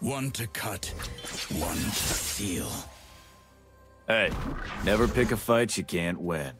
One to cut, one to seal. Hey, never pick a fight you can't win.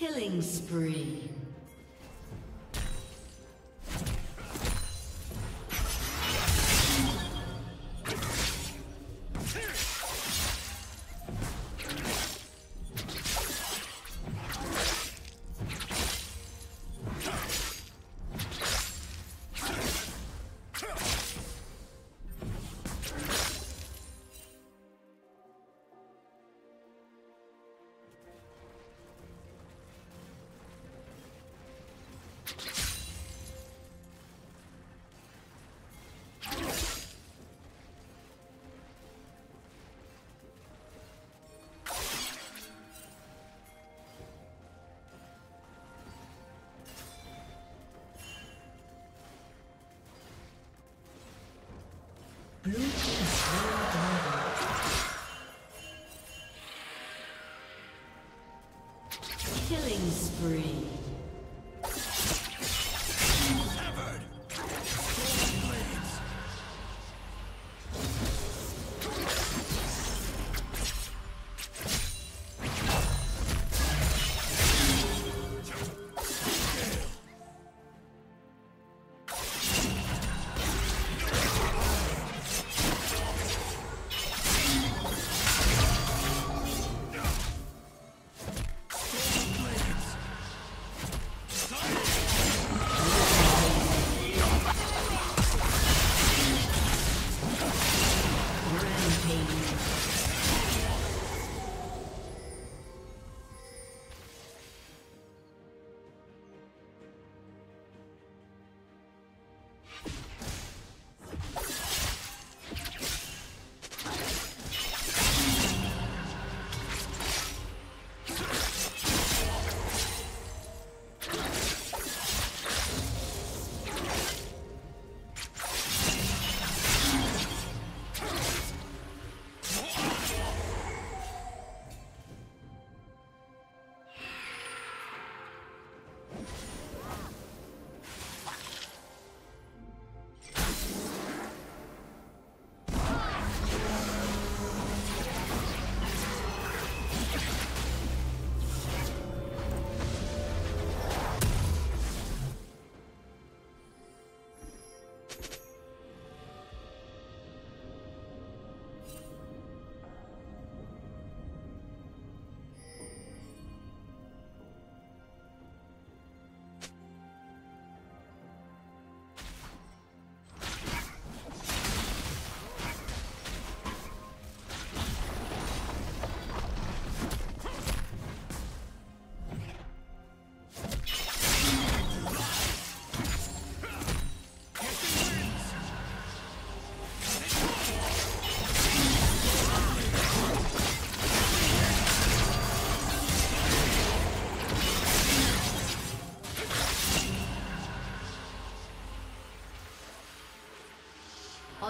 Killing spree. Killing spree.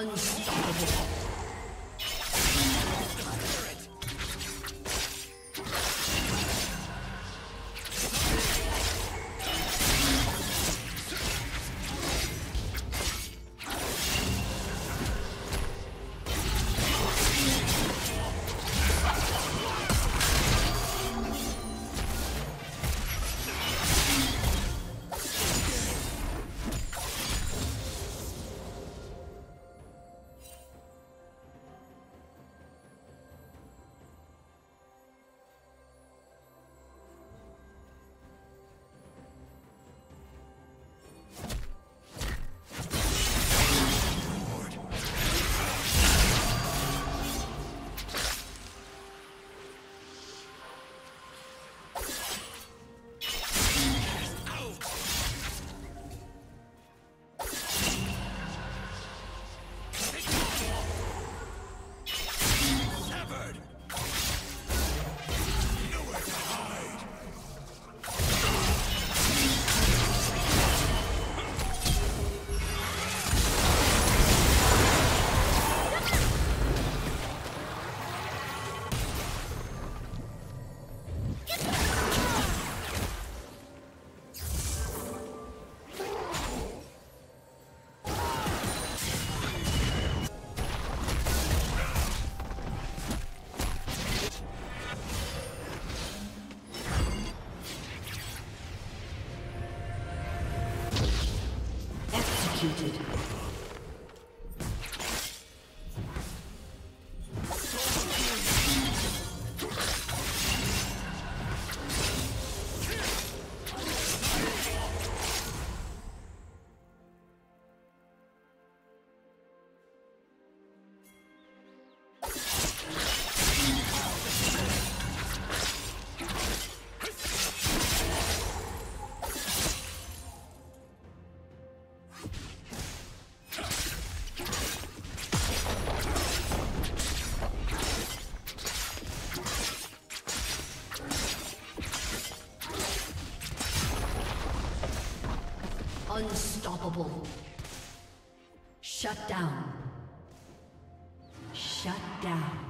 Unstoppable. Executed. Unstoppable. Shut down. Shut down.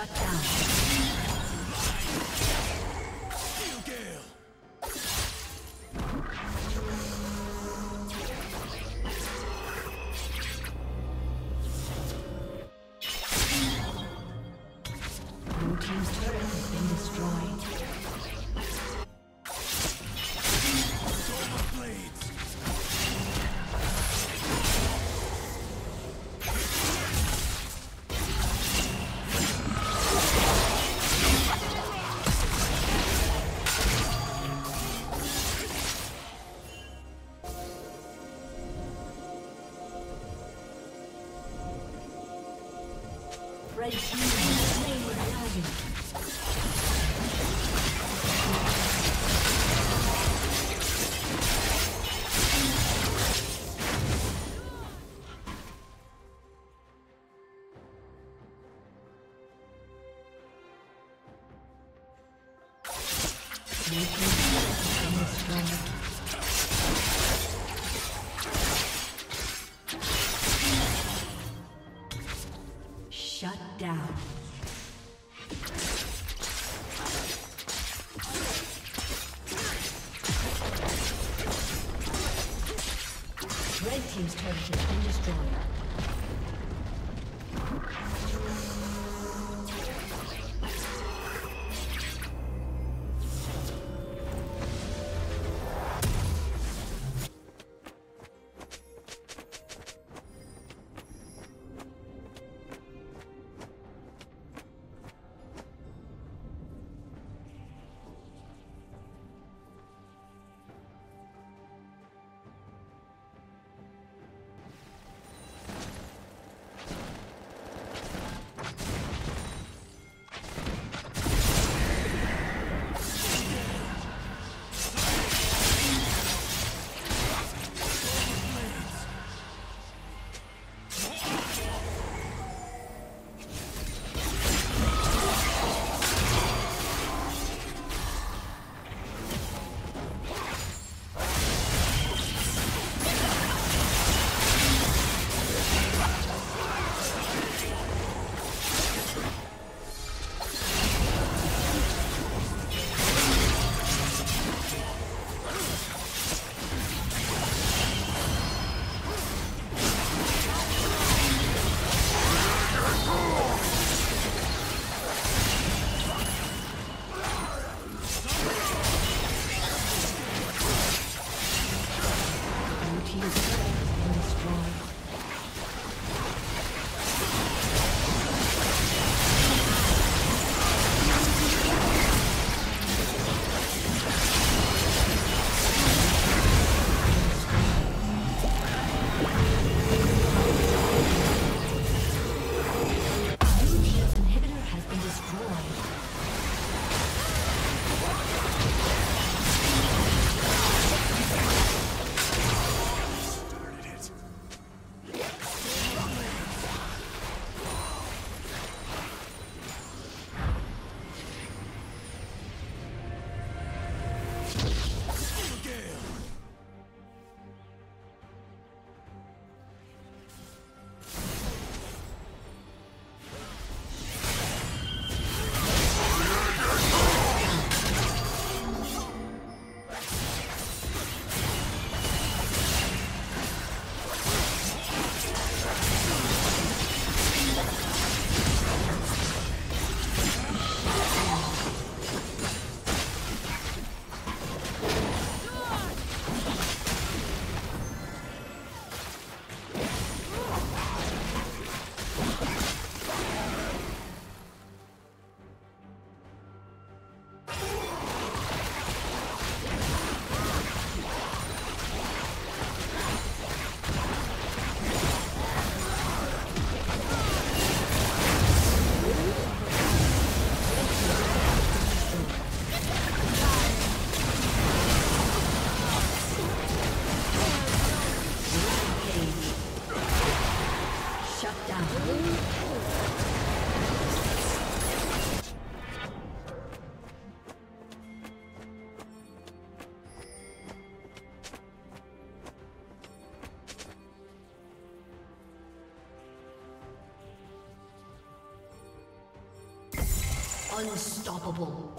Shut down. Blue team Unstoppable.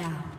Down.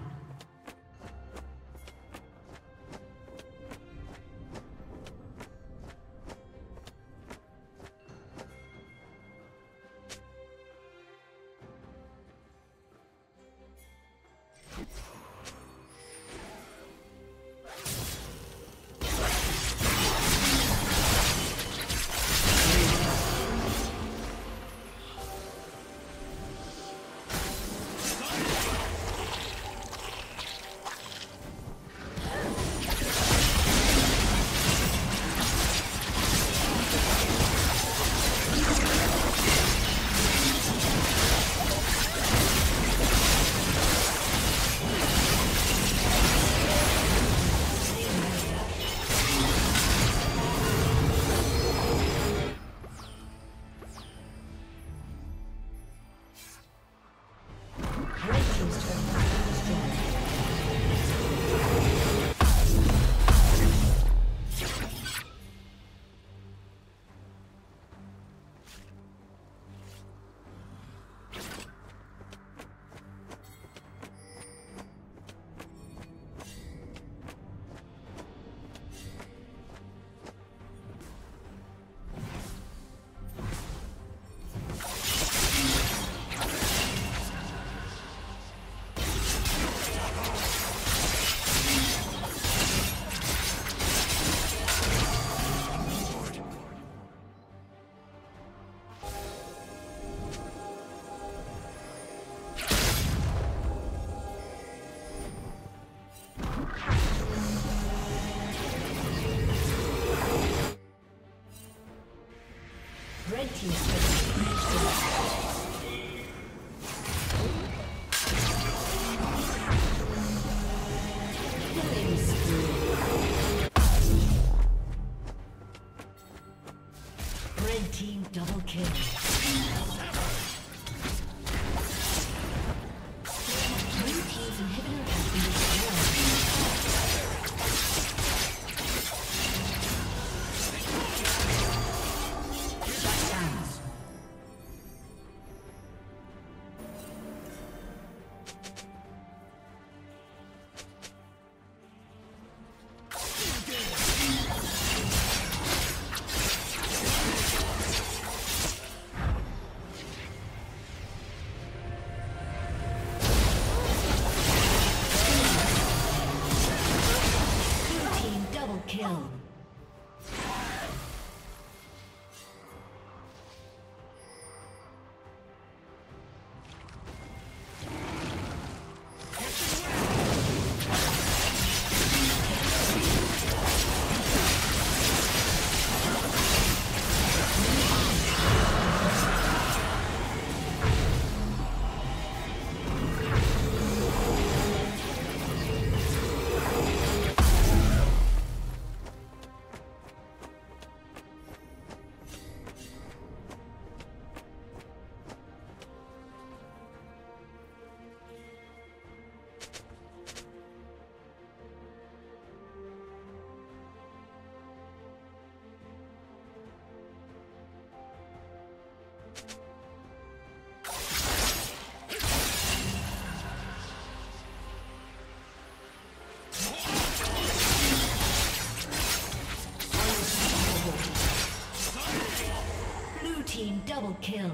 Kill.